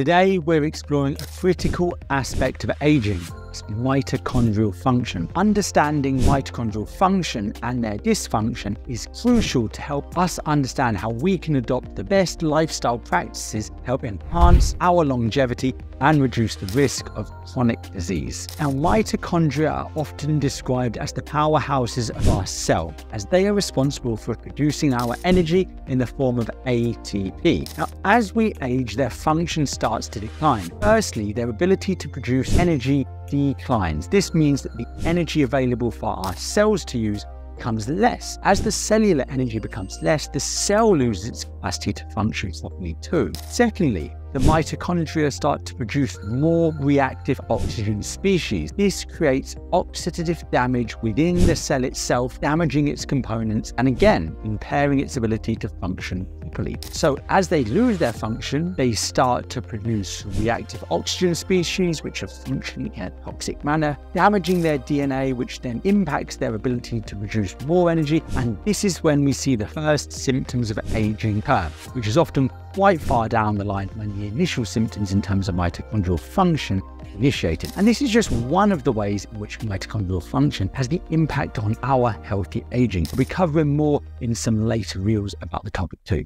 Today, we're exploring a critical aspect of aging mitochondrial function. Understanding mitochondrial function and their dysfunction is crucial to help us understand how we can adopt the best lifestyle practices help enhance our longevity and reduce the risk of chronic disease. Now, mitochondria are often described as the powerhouses of our cell, as they are responsible for producing our energy in the form of ATP. Now, as we age, their function starts to decline. Firstly, their ability to produce energy declines. This means that the energy available for our cells to use becomes less. As the cellular energy becomes less, the cell loses its capacity to function properly too. Secondly, the mitochondria start to produce more reactive oxygen species. This creates oxidative damage within the cell itself, damaging its components and again, impairing its ability to function properly. So as they lose their function, they start to produce reactive oxygen species, which are functioning in a toxic manner, damaging their DNA, which then impacts their ability to produce more energy. And this is when we see the first symptoms of aging occur, which is often quite far down the line when the initial symptoms in terms of mitochondrial function initiated. And this is just one of the ways in which mitochondrial function has the impact on our healthy aging. We'll be covering more in some later reels about the topic too.